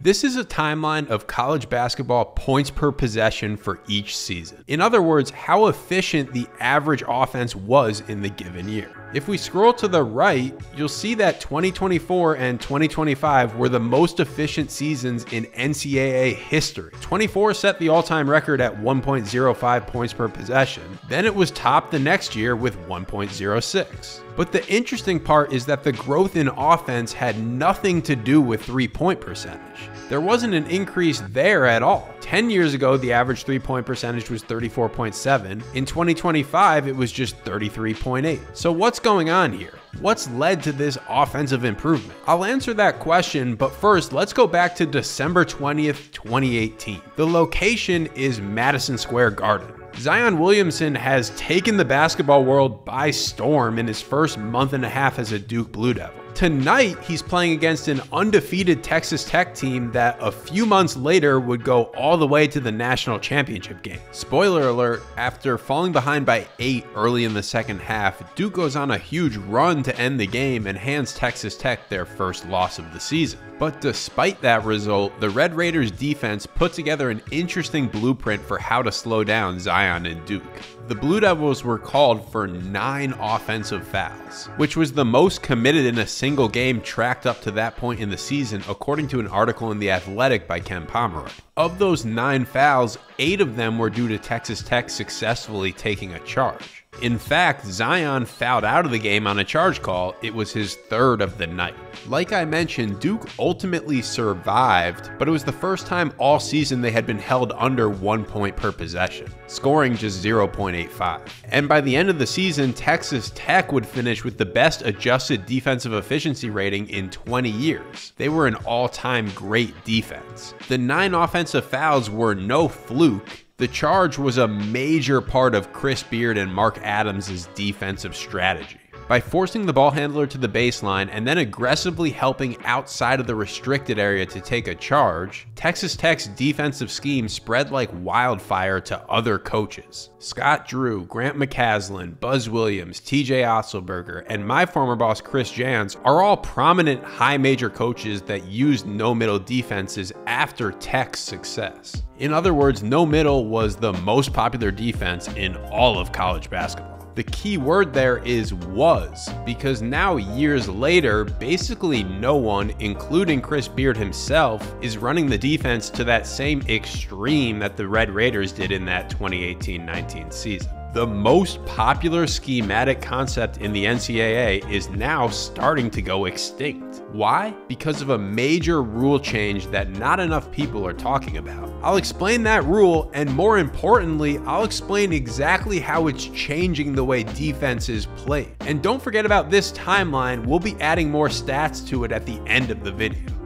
This is a timeline of college basketball points per possession for each season. In other words, how efficient the average offense was in the given year. If we scroll to the right, you'll see that 2024 and 2025 were the most efficient seasons in NCAA history. 24 set the all-time record at 1.05 points per possession. Then it was topped the next year with 1.06. But the interesting part is that the growth in offense had nothing to do with three-point percentage. There wasn't an increase there at all. 10 years ago, the average three point percentage was 34.7. In 2025, it was just 33.8. So, what's going on here? What's led to this offensive improvement? I'll answer that question, but first, let's go back to December 20th, 2018. The location is Madison Square Garden. Zion Williamson has taken the basketball world by storm in his first month and a half as a Duke Blue Devil. Tonight, he's playing against an undefeated Texas Tech team that a few months later would go all the way to the national championship game. Spoiler alert, after falling behind by eight early in the second half, Duke goes on a huge run to end the game and hands Texas Tech their first loss of the season. But despite that result, the Red Raiders defense put together an interesting blueprint for how to slow down Zion and Duke. The Blue Devils were called for nine offensive fouls, which was the most committed in a single game tracked up to that point in the season, according to an article in The Athletic by Ken Pomeroy. Of those nine fouls, eight of them were due to Texas Tech successfully taking a charge. In fact, Zion fouled out of the game on a charge call. It was his third of the night. Like I mentioned, Duke ultimately survived, but it was the first time all season they had been held under one point per possession, scoring just 0.85. And by the end of the season, Texas Tech would finish with the best adjusted defensive efficiency rating in 20 years. They were an all time great defense. The nine offensive fouls were no fluke. The charge was a major part of Chris Beard and Mark Adams' defensive strategy. By forcing the ball handler to the baseline and then aggressively helping outside of the restricted area to take a charge, Texas Tech's defensive scheme spread like wildfire to other coaches. Scott Drew, Grant McCasland, Buzz Williams, TJ Otzelberger, and my former boss Chris Jans are all prominent high major coaches that used no middle defenses after Tech's success. In other words, no middle was the most popular defense in all of college basketball. The key word there is was, because now years later, basically no one, including Chris Beard himself, is running the defense to that same extreme that the Red Raiders did in that 2018-19 season. The most popular schematic concept in the NCAA is now starting to go extinct. Why? Because of a major rule change that not enough people are talking about. I'll explain that rule, and more importantly, I'll explain exactly how it's changing the way defenses play. And don't forget about this timeline, we'll be adding more stats to it at the end of the video.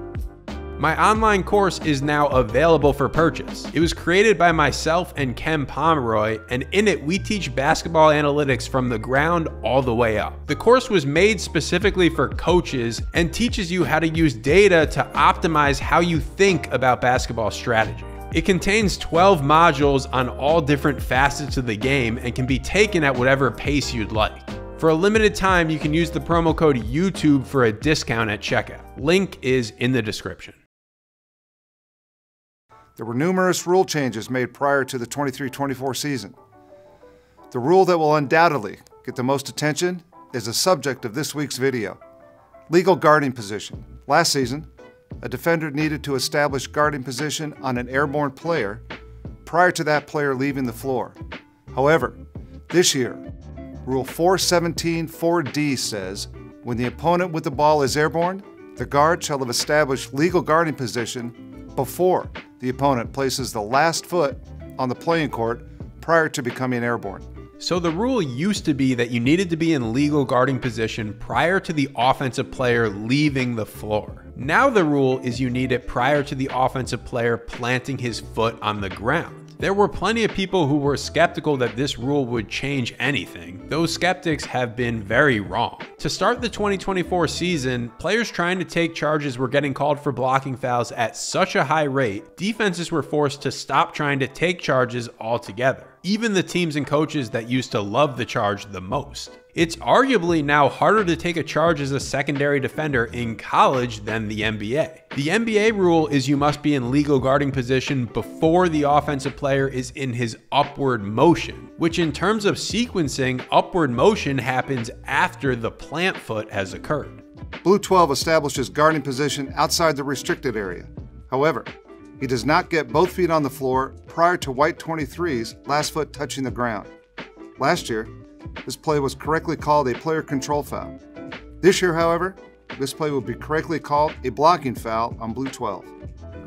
My online course is now available for purchase. It was created by myself and Ken Pomeroy, and in it we teach basketball analytics from the ground all the way up. The course was made specifically for coaches and teaches you how to use data to optimize how you think about basketball strategy. It contains 12 modules on all different facets of the game and can be taken at whatever pace you'd like. For a limited time, you can use the promo code YouTube for a discount at checkout. Link is in the description. There were numerous rule changes made prior to the 23 24 season. The rule that will undoubtedly get the most attention is the subject of this week's video legal guarding position. Last season, a defender needed to establish guarding position on an airborne player prior to that player leaving the floor. However, this year, Rule 417 4D says when the opponent with the ball is airborne, the guard shall have established legal guarding position before the opponent places the last foot on the playing court prior to becoming airborne. So the rule used to be that you needed to be in legal guarding position prior to the offensive player leaving the floor. Now the rule is you need it prior to the offensive player planting his foot on the ground. There were plenty of people who were skeptical that this rule would change anything. Those skeptics have been very wrong. To start the 2024 season, players trying to take charges were getting called for blocking fouls at such a high rate, defenses were forced to stop trying to take charges altogether even the teams and coaches that used to love the charge the most. It's arguably now harder to take a charge as a secondary defender in college than the NBA. The NBA rule is you must be in legal guarding position before the offensive player is in his upward motion, which in terms of sequencing, upward motion happens after the plant foot has occurred. Blue 12 establishes guarding position outside the restricted area. However, he does not get both feet on the floor prior to white 23's last foot touching the ground. Last year, this play was correctly called a player control foul. This year, however, this play will be correctly called a blocking foul on Blue 12.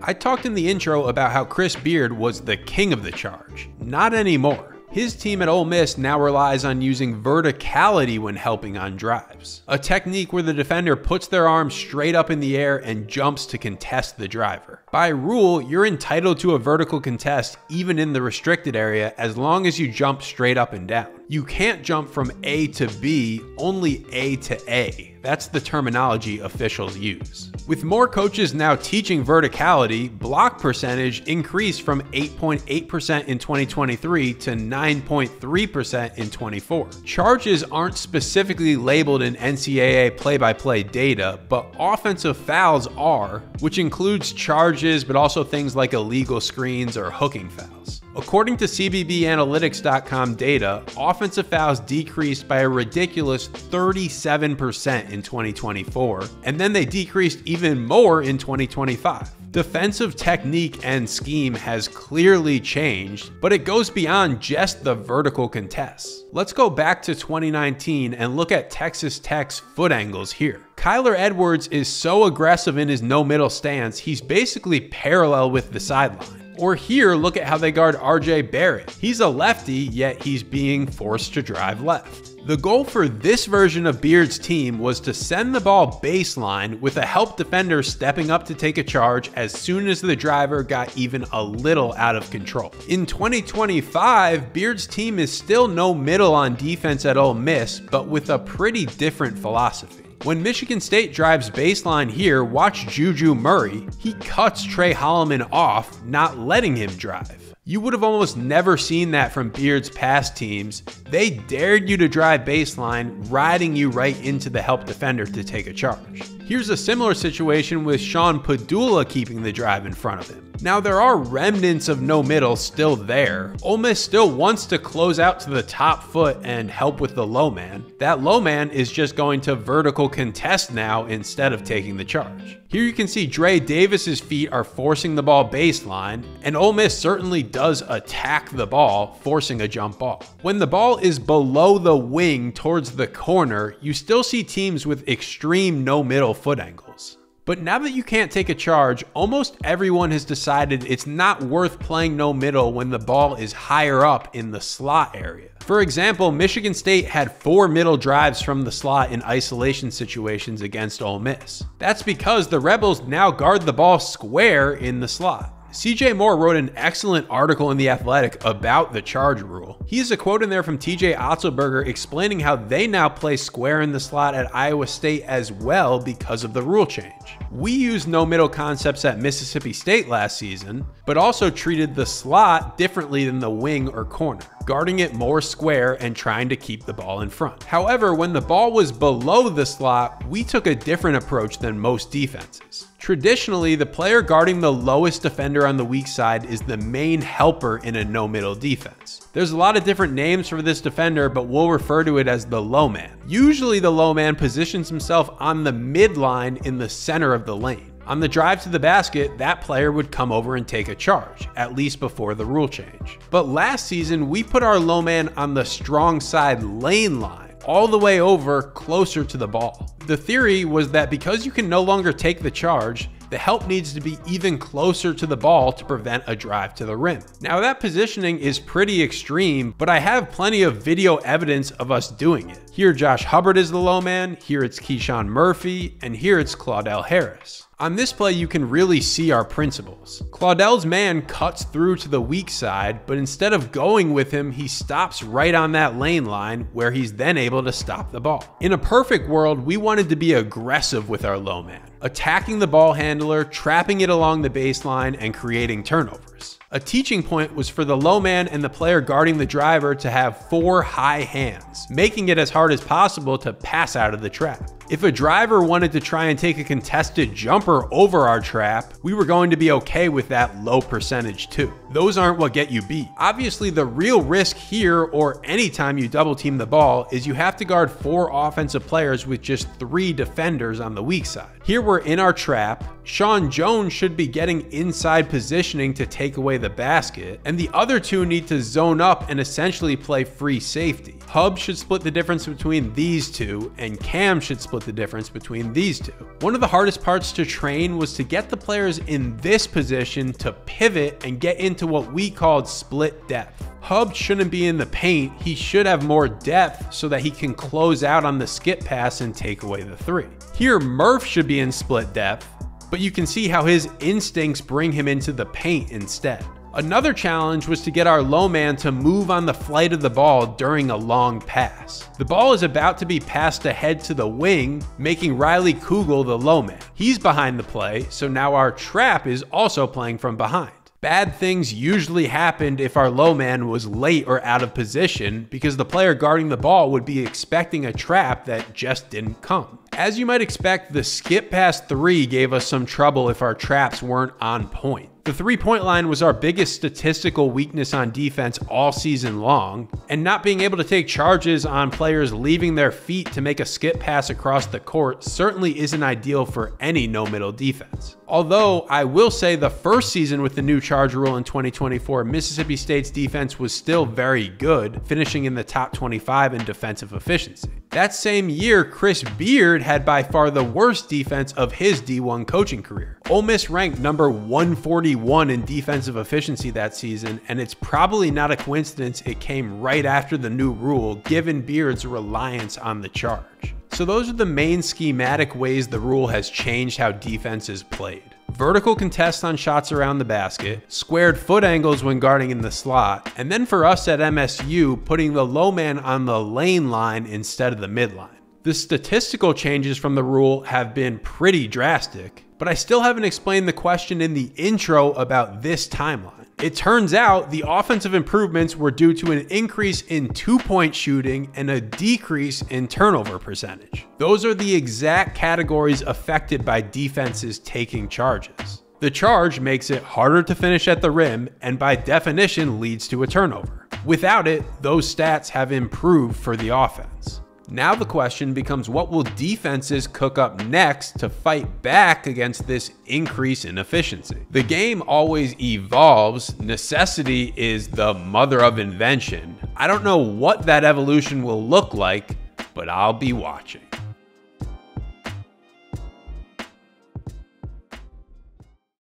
I talked in the intro about how Chris Beard was the king of the charge. Not anymore. His team at Ole Miss now relies on using verticality when helping on drives, a technique where the defender puts their arms straight up in the air and jumps to contest the driver. By rule, you're entitled to a vertical contest even in the restricted area as long as you jump straight up and down. You can't jump from A to B, only A to A. That's the terminology officials use. With more coaches now teaching verticality, block percentage increased from 8.8% in 2023 to 9.3% in 24. Charges aren't specifically labeled in NCAA play by play data, but offensive fouls are, which includes charges but also things like illegal screens or hooking fouls. According to CBBAnalytics.com data, offensive fouls decreased by a ridiculous 37% in 2024, and then they decreased even more in 2025. Defensive technique and scheme has clearly changed, but it goes beyond just the vertical contests. Let's go back to 2019 and look at Texas Tech's foot angles here. Kyler Edwards is so aggressive in his no middle stance, he's basically parallel with the sideline. Or here, look at how they guard RJ Barrett. He's a lefty, yet he's being forced to drive left. The goal for this version of Beard's team was to send the ball baseline with a help defender stepping up to take a charge as soon as the driver got even a little out of control. In 2025, Beard's team is still no middle on defense at Ole Miss, but with a pretty different philosophy. When Michigan State drives baseline here, watch Juju Murray. He cuts Tre Holloman off, not letting him drive. You would have almost never seen that from Beard's past teams. They dared you to drive baseline, riding you right into the help defender to take a charge. Here's a similar situation with Sean Pedulla keeping the drive in front of him. Now, there are remnants of no middle still there. Ole Miss still wants to close out to the top foot and help with the low man. That low man is just going to vertical contest now instead of taking the charge. Here you can see Dre Davis's feet are forcing the ball baseline, and Ole Miss certainly does attack the ball, forcing a jump ball. When the ball is below the wing towards the corner, you still see teams with extreme no middle foot angles. But now that you can't take a charge, almost everyone has decided it's not worth playing no middle when the ball is higher up in the slot area. For example, Michigan State had four middle drives from the slot in isolation situations against Ole Miss. That's because the Rebels now guard the ball square in the slot. CJ Moore wrote an excellent article in The Athletic about the charge rule. He has a quote in there from TJ Otzelberger explaining how they now play square in the slot at Iowa State as well because of the rule change. We used no middle concepts at Mississippi State last season, but also treated the slot differently than the wing or corner, guarding it more square and trying to keep the ball in front. However, when the ball was below the slot, we took a different approach than most defenses. Traditionally, the player guarding the lowest defender on the weak side is the main helper in a no middle defense. There's a lot of different names for this defender, but we'll refer to it as the low man. Usually, the low man positions himself on the midline in the center of the lane. On the drive to the basket, that player would come over and take a charge, at least before the rule change. But last season, we put our low man on the strong side lane line all the way over closer to the ball. The theory was that because you can no longer take the charge, the help needs to be even closer to the ball to prevent a drive to the rim. Now that positioning is pretty extreme, but I have plenty of video evidence of us doing it. Here Josh Hubbard is the low man, here it's KeShawn Murphy, and here it's Claudell Harris. On this play, you can really see our principles. Claudell's man cuts through to the weak side, but instead of going with him, he stops right on that lane line where he's then able to stop the ball. In a perfect world, we wanted to be aggressive with our low man, attacking the ball handler, trapping it along the baseline, and creating turnovers. A teaching point was for the low man and the player guarding the driver to have four high hands, making it as hard as possible to pass out of the trap. If a driver wanted to try and take a contested jumper over our trap, we were going to be okay with that low percentage too. Those aren't what get you beat. Obviously, the real risk here or anytime you double team the ball is you have to guard four offensive players with just three defenders on the weak side. Here we're in our trap. Shawn Jones should be getting inside positioning to take away the basket, and the other two need to zone up and essentially play free safety. Hub should split the difference between these two, and Cam should split the difference between these two. One of the hardest parts to train was to get the players in this position to pivot and get into what we called split depth. Hub shouldn't be in the paint, he should have more depth so that he can close out on the skip pass and take away the three. Here, Murph should be in split depth, but you can see how his instincts bring him into the paint instead. Another challenge was to get our low man to move on the flight of the ball during a long pass. The ball is about to be passed ahead to the wing, making Riley Kugel the low man. He's behind the play, so now our trap is also playing from behind. Bad things usually happened if our low man was late or out of position because the player guarding the ball would be expecting a trap that just didn't come. As you might expect, the skip past three gave us some trouble if our traps weren't on point. The three point line was our biggest statistical weakness on defense all season long, and not being able to take charges on players leaving their feet to make a skip pass across the court certainly isn't ideal for any no middle defense. Although I will say the first season with the new charge rule in 2024, Mississippi State's defense was still very good, finishing in the top 25 in defensive efficiency. That same year, Chris Beard had by far the worst defense of his D1 coaching career. Ole Miss ranked number 141 in defensive efficiency that season, and it's probably not a coincidence it came right after the new rule, given Beard's reliance on the charge. So those are the main schematic ways the rule has changed how defense is played vertical contests on shots around the basket, squared foot angles when guarding in the slot, and then for us at MSU, putting the low man on the lane line instead of the midline. The statistical changes from the rule have been pretty drastic, but I still haven't explained the question in the intro about this timeline. It turns out the offensive improvements were due to an increase in two point shooting and a decrease in turnover percentage. Those are the exact categories affected by defenses taking charges. The charge makes it harder to finish at the rim and by definition leads to a turnover. Without it, those stats have improved for the offense. Now the question becomes what will defenses cook up next to fight back against this increase in efficiency? The game always evolves. Necessity is the mother of invention. I don't know what that evolution will look like, but I'll be watching.